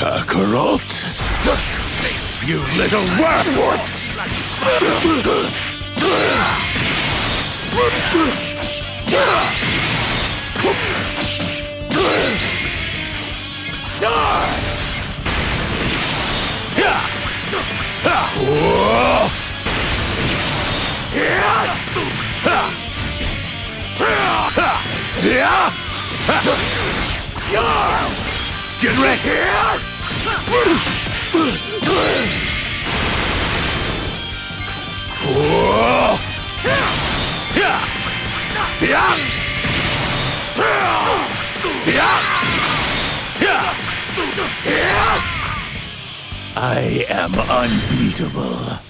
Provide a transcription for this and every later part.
Kakarot! You little wormwood! Get ready! I am unbeatable.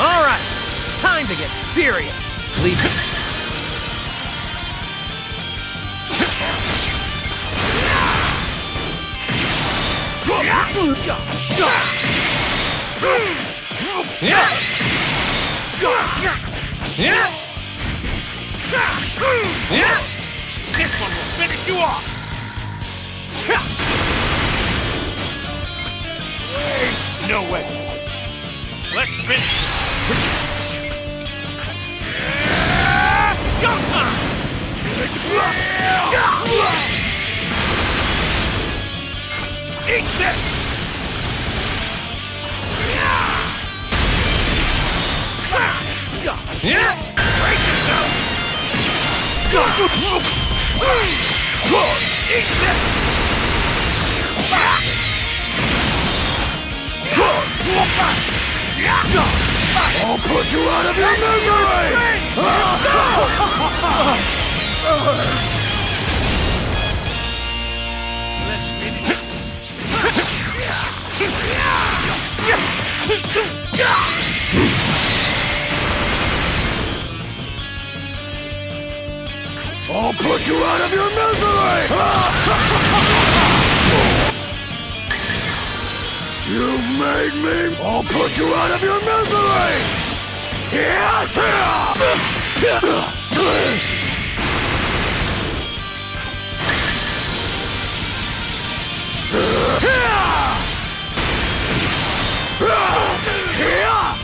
All right, time to get serious. Leave it. This one will finish you off! No way! Let's finish! Eat this! Yeah! Brace yourself! Eat this! I'll put you out of your misery! Let's finish. I'll put you out of your misery! You've made me! I'll put you out of your misery! Here, here! Please! Yeah!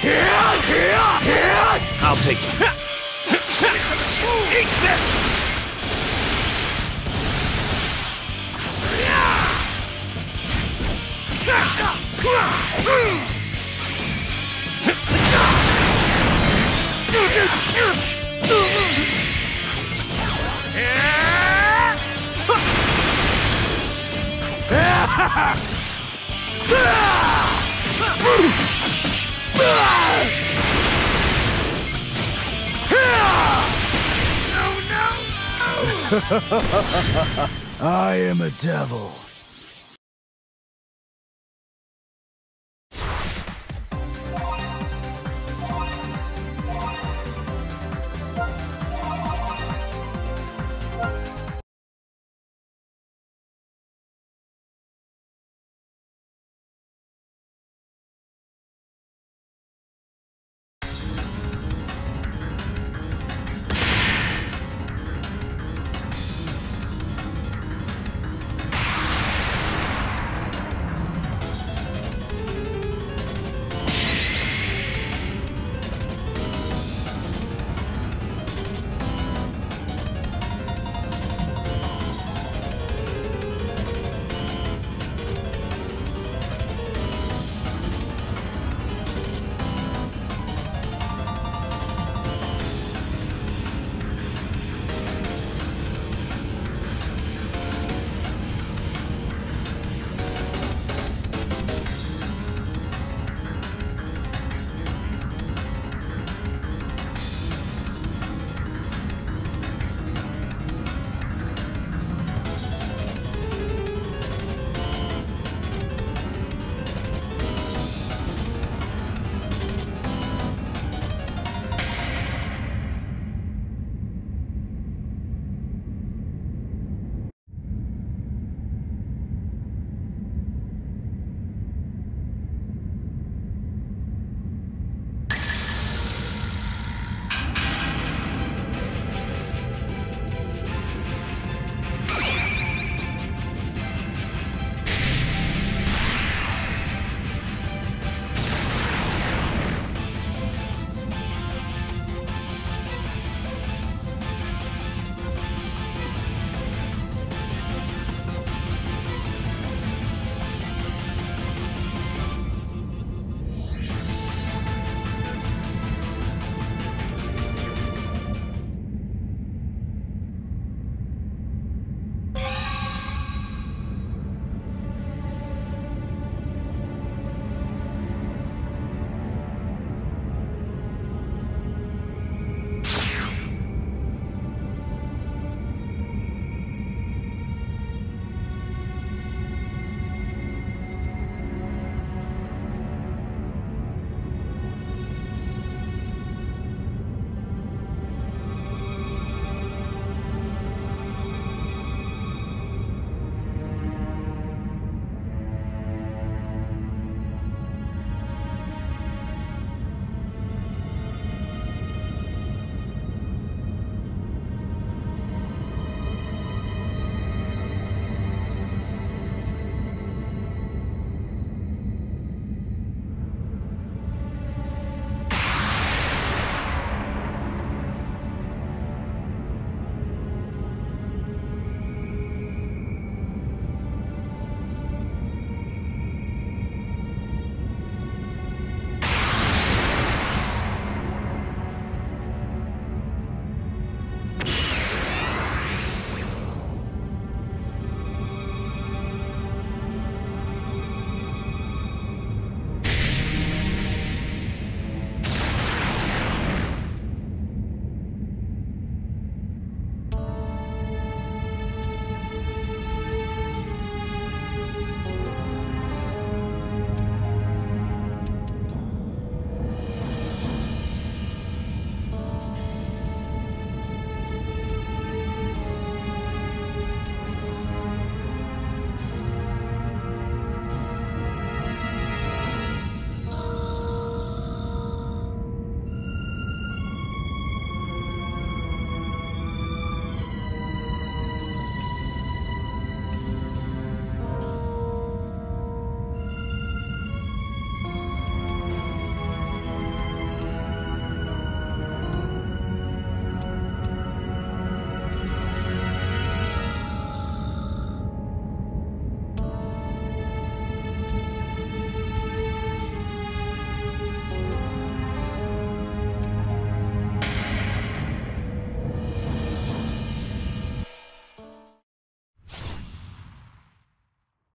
Here, here! Yeah! I'll take it. Eat this! I am a devil.